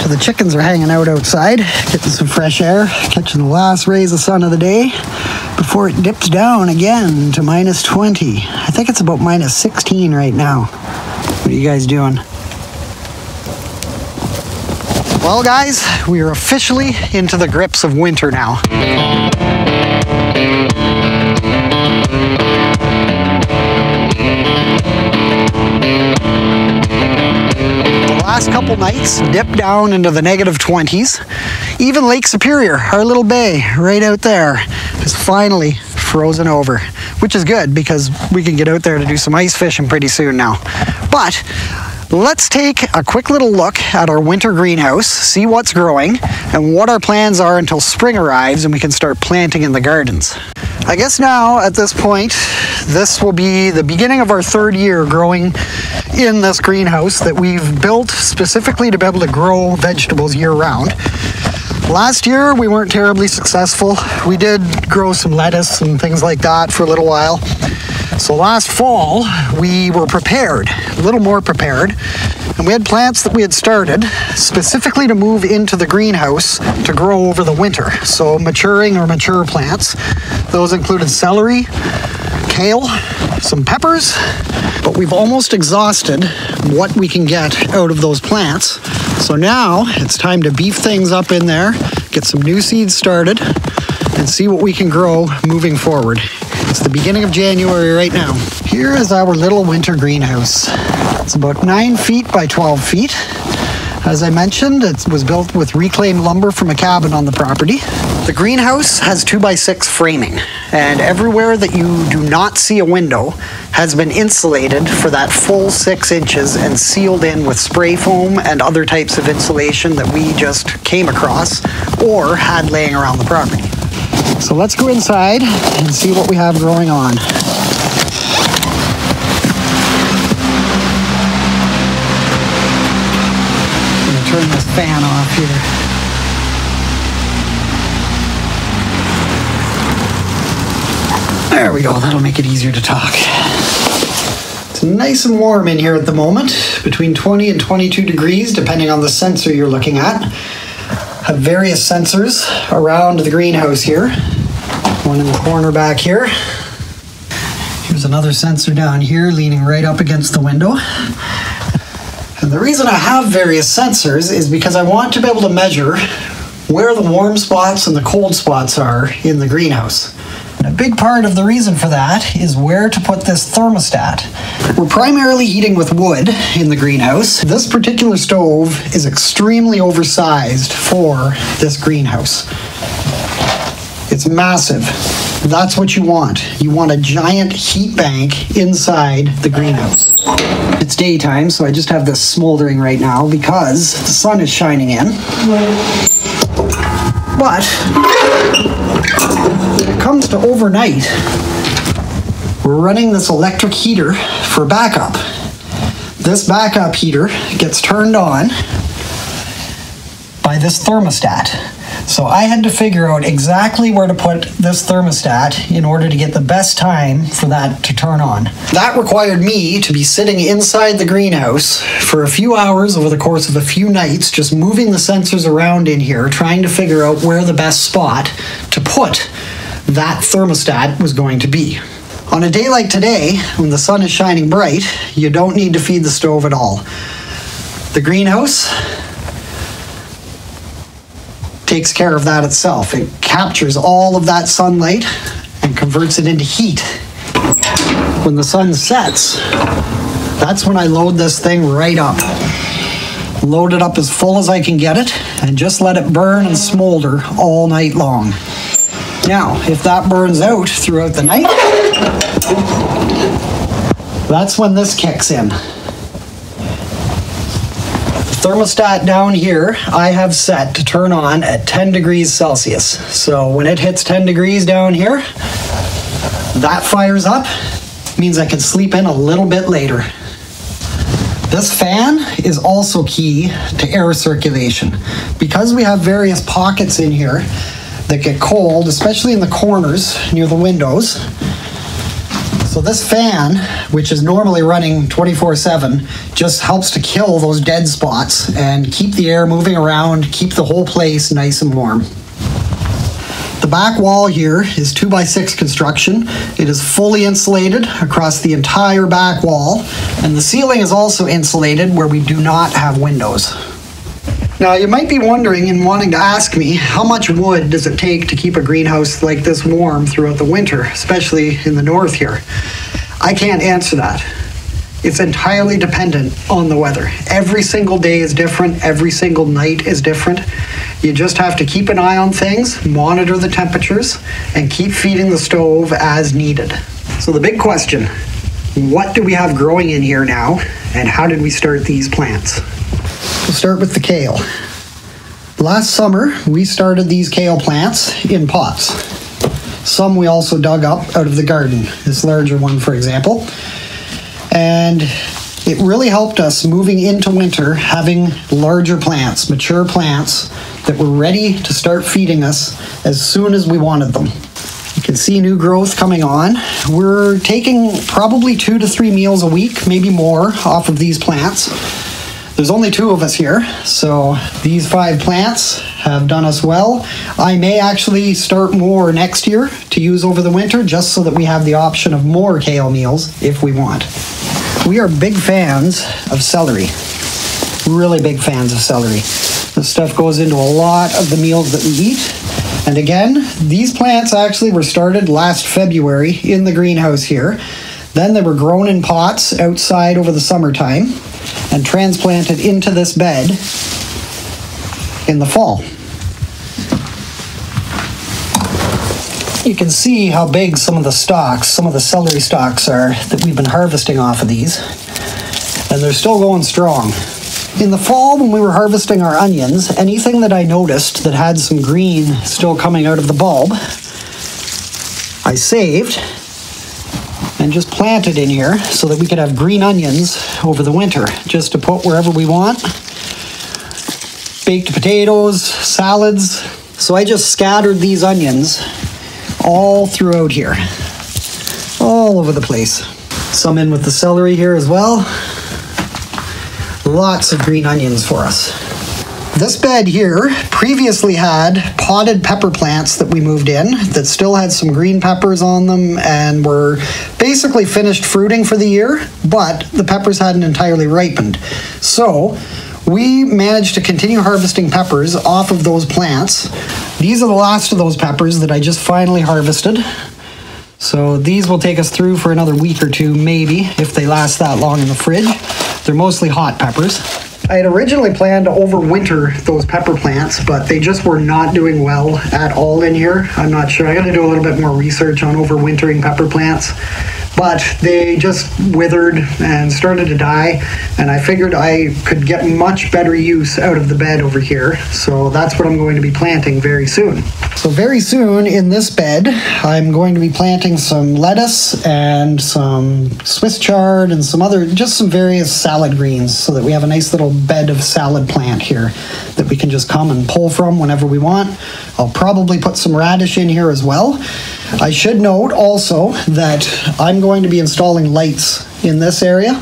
of the chickens are hanging out outside, getting some fresh air, catching the last rays of sun of the day before it dips down again to minus 20. I think it's about minus 16 right now. What are you guys doing? Well, guys, we are officially into the grips of winter now. Nights dipped down into the negative 20s. Even Lake Superior, our little bay right out there, is finally frozen over, which is good because we can get out there to do some ice fishing pretty soon now. But let's take a quick little look at our winter greenhouse, see what's growing, and what our plans are until spring arrives and we can start planting in the gardens. I guess now, at this point, this will be the beginning of our third year growing in this greenhouse that we've built specifically to be able to grow vegetables year round. Last year, we weren't terribly successful. We did grow some lettuce and things like that for a little while. So last fall, we were prepared, a little more prepared, and we had plants that we had started specifically to move into the greenhouse to grow over the winter. So maturing or mature plants. Those included celery, kale, some peppers, but we've almost exhausted what we can get out of those plants. So now it's time to beef things up in there, get some new seeds started, and see what we can grow moving forward. It's the beginning of January right now. Here is our little winter greenhouse. It's about 9 feet by 12 feet. As I mentioned, it was built with reclaimed lumber from a cabin on the property. The greenhouse has 2 by 6 framing, and everywhere that you do not see a window has been insulated for that full 6 inches and sealed in with spray foam and other types of insulation that we just came across or had laying around the property. So let's go inside and see what we have growing on. I'm gonna turn this fan off here. There we go, that'll make it easier to talk. It's nice and warm in here at the moment, between 20 and 22 degrees, depending on the sensor you're looking at have various sensors around the greenhouse here. One in the corner back here. Here's another sensor down here leaning right up against the window. And the reason I have various sensors is because I want to be able to measure where the warm spots and the cold spots are in the greenhouse. And a big part of the reason for that is where to put this thermostat. We're primarily heating with wood in the greenhouse. This particular stove is extremely oversized for this greenhouse. It's massive. That's what you want. You want a giant heat bank inside the greenhouse. It's daytime, so I just have this smoldering right now because the sun is shining in. But comes to overnight, we're running this electric heater for backup. This backup heater gets turned on by this thermostat. So I had to figure out exactly where to put this thermostat in order to get the best time for that to turn on. That required me to be sitting inside the greenhouse for a few hours over the course of a few nights, just moving the sensors around in here, trying to figure out where the best spot to put that thermostat was going to be. On a day like today, when the sun is shining bright, you don't need to feed the stove at all. The greenhouse takes care of that itself. It captures all of that sunlight and converts it into heat. When the sun sets, that's when I load this thing right up. Load it up as full as I can get it and just let it burn and smolder all night long. Now, if that burns out throughout the night, that's when this kicks in. The thermostat down here, I have set to turn on at 10 degrees Celsius. So when it hits 10 degrees down here, that fires up, means I can sleep in a little bit later. This fan is also key to air circulation. Because we have various pockets in here that get cold, especially in the corners near the windows, So this fan, which is normally running 24-7, just helps to kill those dead spots and keep the air moving around, keep the whole place nice and warm. The back wall here is 2 by 6 construction. It is fully insulated across the entire back wall, and the ceiling is also insulated where we do not have windows. Now, you might be wondering and wanting to ask me, how much wood does it take to keep a greenhouse like this warm throughout the winter, especially in the north here? I can't answer that. It's entirely dependent on the weather. Every single day is different, every single night is different. You just have to keep an eye on things, monitor the temperatures, and keep feeding the stove as needed. So, the big question what do we have growing in here now, and how did we start these plants? We'll start with the kale. Last summer, we started these kale plants in pots. Some we also dug up out of the garden, this larger one, for example. And it really helped us moving into winter having larger plants, mature plants that were ready to start feeding us as soon as we wanted them. You can see new growth coming on. We're taking probably two to three meals a week, maybe more, off of these plants. There's only two of us here, so these five plants have done us well. I may actually start more next year to use over the winter just so that we have the option of more kale meals if we want. We are big fans of celery. Really big fans of celery. This stuff goes into a lot of the meals that we eat. And again, these plants actually were started last February in the greenhouse here. Then they were grown in pots outside over the summertime and transplanted into this bed in the fall. You can see how big some of the stalks, some of the celery stalks are that we've been harvesting off of these. And they're still going strong. In the fall, when we were harvesting our onions, anything that I noticed that had some green still coming out of the bulb, I saved and just planted in here so that we could have green onions over the winter, just to put wherever we want. Baked potatoes, salads. So I just scattered these onions all throughout here, all over the place. Some in with the celery here as well. Lots of green onions for us. This bed here previously had potted pepper plants that we moved in that still had some green peppers on them and were basically finished fruiting for the year, but the peppers hadn't entirely ripened. So we managed to continue harvesting peppers off of those plants. These are the last of those peppers that I just finally harvested. So these will take us through for another week or two, maybe, if they last that long in the fridge. They're mostly hot peppers. I had originally planned to overwinter those pepper plants, but they just were not doing well at all in here. I'm not sure. I got to do a little bit more research on overwintering pepper plants but they just withered and started to die and i figured i could get much better use out of the bed over here so that's what i'm going to be planting very soon so very soon in this bed i'm going to be planting some lettuce and some swiss chard and some other just some various salad greens so that we have a nice little bed of salad plant here that we can just come and pull from whenever we want i'll probably put some radish in here as well I should note also that I'm going to be installing lights in this area.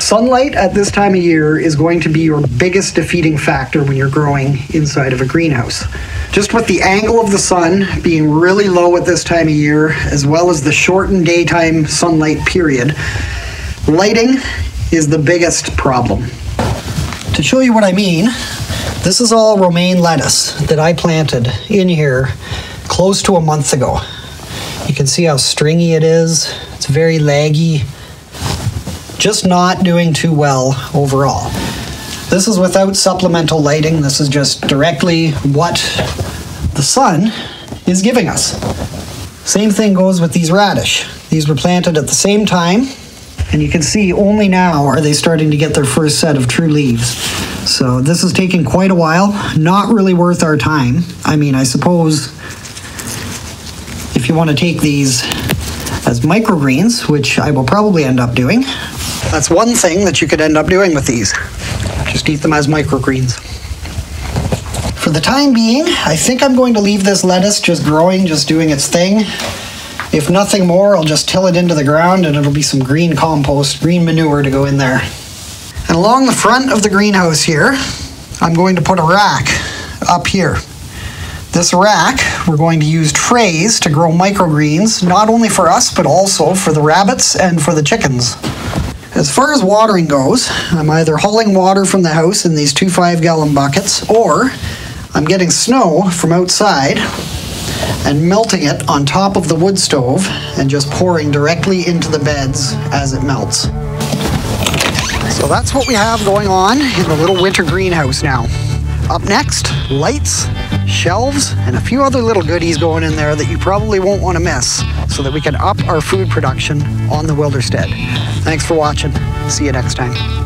Sunlight at this time of year is going to be your biggest defeating factor when you're growing inside of a greenhouse. Just with the angle of the sun being really low at this time of year, as well as the shortened daytime sunlight period, lighting is the biggest problem. To show you what I mean, this is all romaine lettuce that I planted in here close to a month ago. You can see how stringy it is. It's very laggy. Just not doing too well overall. This is without supplemental lighting. This is just directly what the sun is giving us. Same thing goes with these radish. These were planted at the same time, and you can see only now are they starting to get their first set of true leaves. So this is taking quite a while, not really worth our time. I mean, I suppose if you want to take these as microgreens, which I will probably end up doing, that's one thing that you could end up doing with these. Just eat them as microgreens. For the time being, I think I'm going to leave this lettuce just growing, just doing its thing. If nothing more, I'll just till it into the ground and it'll be some green compost, green manure to go in there. And along the front of the greenhouse here, I'm going to put a rack up here. This rack, we're going to use trays to grow microgreens, not only for us, but also for the rabbits and for the chickens. As far as watering goes, I'm either hauling water from the house in these two five gallon buckets, or I'm getting snow from outside and melting it on top of the wood stove and just pouring directly into the beds as it melts. So that's what we have going on in the little winter greenhouse now. Up next, lights, shelves, and a few other little goodies going in there that you probably won't want to miss so that we can up our food production on the Wilderstead. Thanks for watching. See you next time.